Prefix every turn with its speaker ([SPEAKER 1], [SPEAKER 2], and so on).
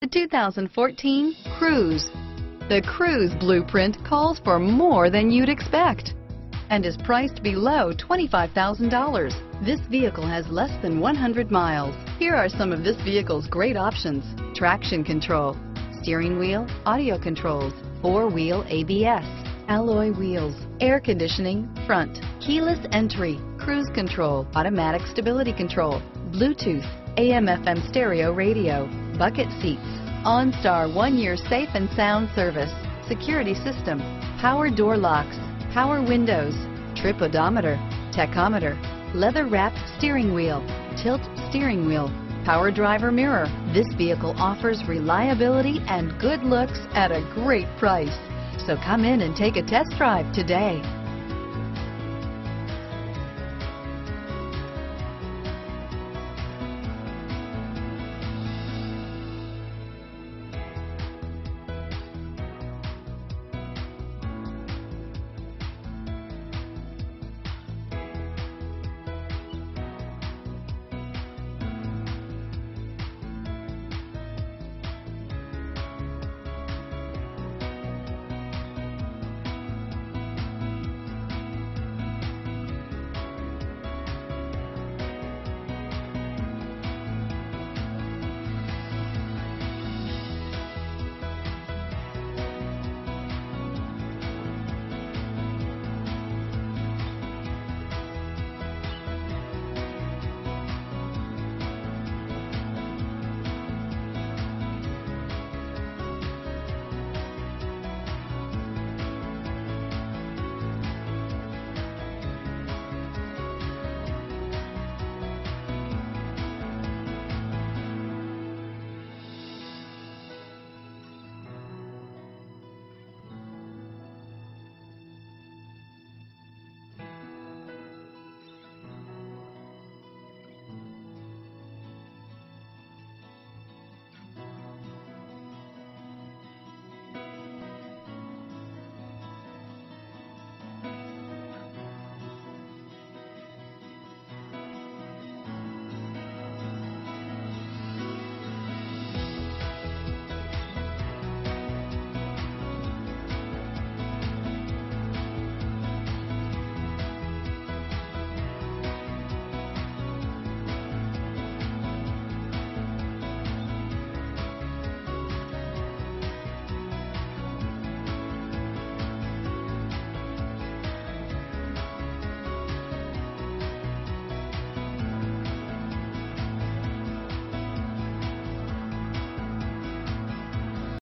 [SPEAKER 1] The 2014 Cruze. The Cruze blueprint calls for more than you'd expect and is priced below $25,000. This vehicle has less than 100 miles. Here are some of this vehicle's great options. Traction control, steering wheel, audio controls, four-wheel ABS, alloy wheels, air conditioning, front, keyless entry, cruise control, automatic stability control, Bluetooth, AM FM stereo radio, bucket seats, OnStar one-year safe and sound service, security system, power door locks, power windows, trip odometer, tachometer, leather wrapped steering wheel, tilt steering wheel, power driver mirror. This vehicle offers reliability and good looks at a great price. So come in and take a test drive today.